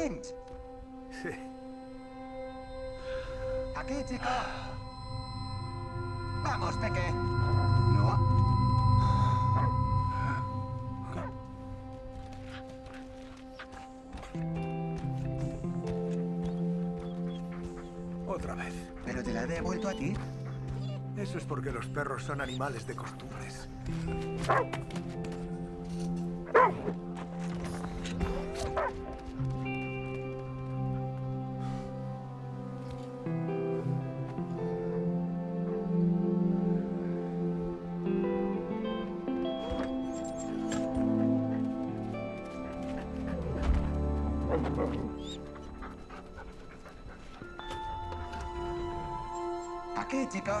Sí. Aquí, chico. Vamos, Peque. No. Otra vez. Pero te la he devuelto a ti. Eso es porque los perros son animales de costumbres. Aquí, chico.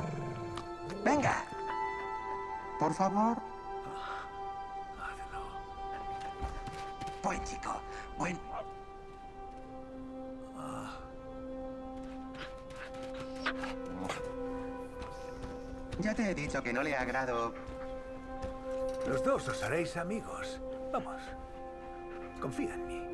Venga. Por favor. Buen chico. Buen. Ya te he dicho que no le agrado. Los dos os haréis amigos. Vamos. Confía en mí.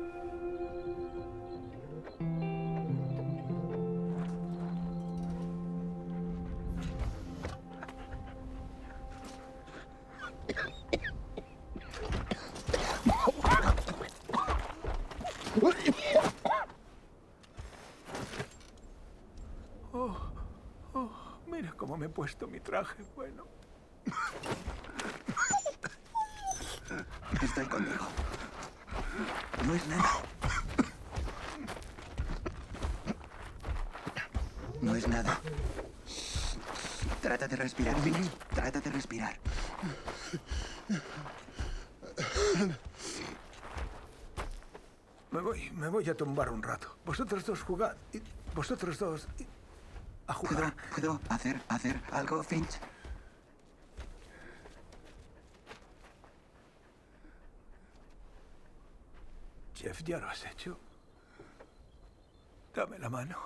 Oh, oh, mira cómo me he puesto mi traje. Bueno. Estoy contigo. No es nada. No es nada. Trata de respirar, Billy. Trata de respirar. Me voy, me voy a tumbar un rato. Vosotros dos jugad. Y vosotros dos y- a ¿Puedo, jugar. ¿Puedo hacer, hacer algo, Finch? Jeff, ya lo has hecho. Dame la mano.